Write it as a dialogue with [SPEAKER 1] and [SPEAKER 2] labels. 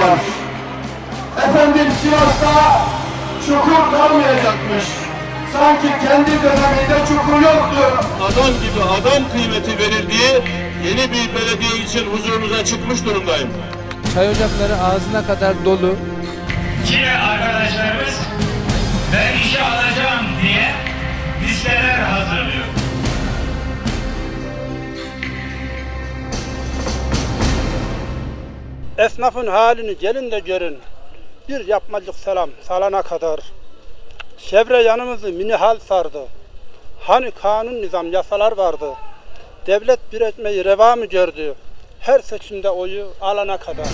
[SPEAKER 1] var. Efendim Sivas'ta çukur kalmayacakmış. Sanki kendi döneminde çukur yoktu.
[SPEAKER 2] Adam gibi adam kıymeti verir diye yeni bir belediye için huzurunuza çıkmış durumdayım.
[SPEAKER 3] Çay ocakları ağzına kadar dolu.
[SPEAKER 4] Yine
[SPEAKER 5] Esnafın halini gelin de görün. Bir yapmacık selam salana kadar. Çevre yanımızı minihal sardı. Hani kanun nizam yasalar vardı. Devlet bir etmeyi reva mı gördü? Her seçimde oyu alana kadar.